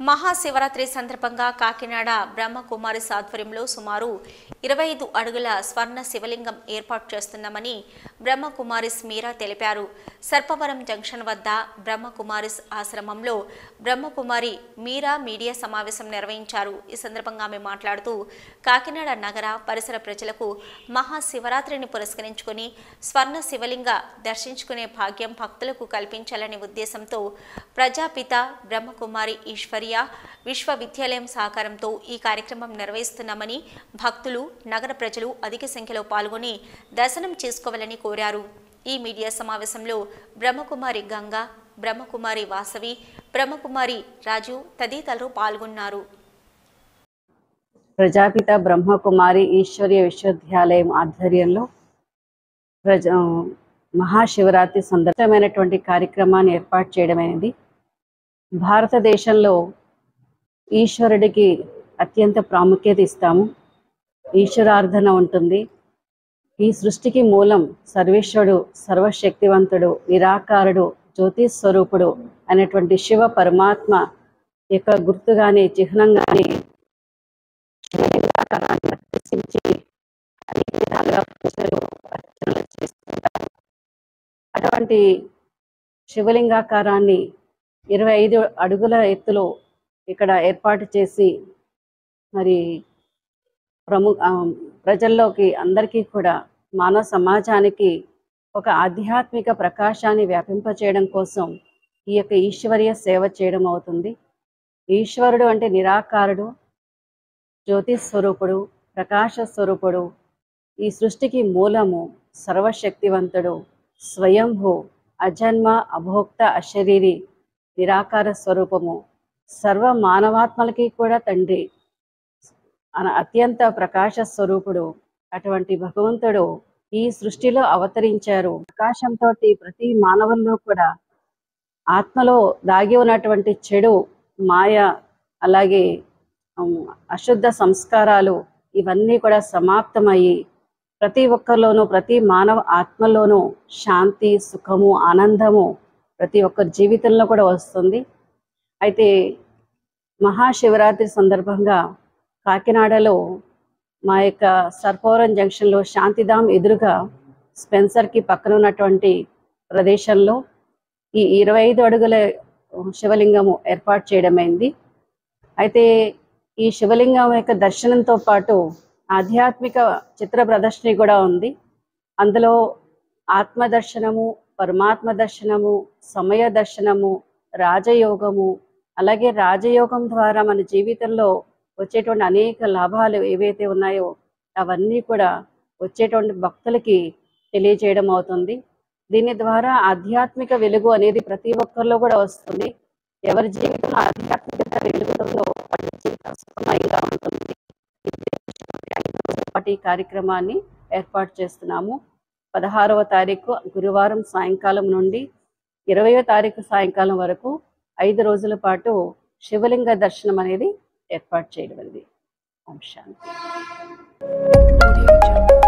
మహాశివరాత్రి సందర్భంగా కాకినాడ బ్రహ్మకుమారి ఆధ్వర్యంలో సుమారు ఇరవై ఐదు అడుగుల స్వర్ణ శివలింగం ఏర్పాటు చేస్తున్నామని బ్రహ్మకుమారిస్ మీరా తెలిపారు. సర్పవరం జంక్షన్ వద్ద బ్రహ్మకుమారిస్ ఆశ్రమంలో బ్రహ్మకుమారి మీరా మీడియా సమావేశం నిర్వహించారు. ఈ సందర్భంగా ఆమె మాట్లాడుతూ కాకినాడ నగర పరిసర ప్రజలకు మహాశివరాత్రిని పురస్కరించుకొని స్వర్ణ శివలింగ దర్శించుకునే భాగ్యం భక్తులకు కల్పించాలనే ఉద్దేశంతో ప్రజాపిత బ్రహ్మకుమారి ఈశ్వర్య విశ్వవిద్యాలయం సహకారంతో ఈ కార్యక్రమం నిర్వహిస్తున్నామని భక్తులు నగర ప్రజలు అధిక సంఖ్యలో పాల్గొని దర్శనం చేసుకోవాలని కోరారు. ఈ మీడియా సమావేశంలో బ్రహ్మకుమారి గంగా బ్రహ్మకుమారి వాసవి బ్రహ్మకుమారి రాజు తదితరులు పాల్గొన్నారు. ప్రజాపిత బ్రహ్మకుమారి ఈశ్వర్య విశ్వవిద్యాలయం ఆధ్వర్యంలో ప్రజ మహాశివరాత్రి సందర్భమైనటువంటి కార్యక్రమాన్ని ఏర్పాటు చేయడం అనేది భారతదేశంలో ఈశ్వరుడికి అత్యంత ప్రాముఖ్యత ఇస్తాము. ఈశ్వరార్థన ఉంటుంది. ఈ సృష్టికి మూలం సర్వేశ్వరుడు సర్వశక్తివంతుడు నిరాకారుడు జ్యోతి స్వరూపుడు అనేటువంటి శివ పరమాత్మ యొక్క గుర్తుగానే చిహ్నంగానే అటువంటి శివలింగాకారాన్ని ఇరవై ఐదు అడుగుల ఎత్తులో ఇక్కడ ఏర్పాటు చేసి మరి ప్రము ప్రజల్లోకి అందరికీ కూడా మానవ సమాజానికి ఒక ఆధ్యాత్మిక ప్రకాశాన్ని వ్యాపింపచేయడం కోసం ఈ యొక్క ఈశ్వర్య సేవ చేయడం అవుతుంది. ఈశ్వరుడు అంటే నిరాకారుడు జ్యోతి స్వరూపుడు ప్రకాశ స్వరూపుడు ఈ సృష్టికి మూలము సర్వశక్తివంతుడు స్వయంభూ అజన్మ అభోక్త అశరీరి నిరాకార స్వరూపము. సర్వ మానవాత్మలకి కూడా తండ్రి అత్యంత ప్రకాశ స్వరూపుడు అటువంటి భగవంతుడు ఈ సృష్టిలో అవతరించారు. ప్రకాశంతో ప్రతి మానవుల్లో కూడా ఆత్మలో దాగి ఉన్నటువంటి చెడు మాయ అలాగే అశుద్ధ సంస్కారాలు ఇవన్నీ కూడా సమాప్తమయ్యి ప్రతి ఒక్కరిలోనూ ప్రతి మానవ ఆత్మలోనూ శాంతి సుఖము ఆనందము ప్రతి ఒక్కరి జీవితంలో కూడా వస్తుంది. అయితే మహాశివరాత్రి సందర్భంగా కాకినాడలో మా యొక్క సర్పవరం జంక్షన్లో శాంతిధామ్ ఎదురుగా స్పెన్సర్కి పక్కన ఉన్నటువంటి ప్రదేశంలో ఈ ఇరవై ఐదు అడుగుల శివలింగము ఏర్పాటు చేయడమైంది. అయితే ఈ శివలింగం యొక్క దర్శనంతో పాటు ఆధ్యాత్మిక చిత్ర ప్రదర్శన కూడా ఉంది. అందులో ఆత్మ దర్శనము పరమాత్మ దర్శనము సమయ దర్శనము రాజయోగము అలాగే రాజయోగం ద్వారా మన జీవితంలో వచ్చేటువంటి అనేక లాభాలు ఏవైతే ఉన్నాయో అవన్నీ కూడా వచ్చేటువంటి భక్తులకి తెలియజేయడం అవుతుంది. దీని ద్వారా ఆధ్యాత్మిక వెలుగు అనేది ప్రతి ఒక్కరిలో కూడా వస్తుంది. ఎవరి జీవితంలో ఆధ్యాత్మికత వెలుగుతుందో వాళ్ళ జీవితం సుఖమయంగా ఉంటుంది. కార్యక్రమాన్ని ఏర్పాటు చేస్తున్నాము. పదహారవ తారీఖు గురువారం సాయంకాలం నుండి ఇరవయో తారీఖు సాయంకాలం వరకు ఐదు రోజుల పాటు శివలింగ దర్శనం అనేది ఏర్పాటు చేయడం ఓం శాంతి Audio Jungle.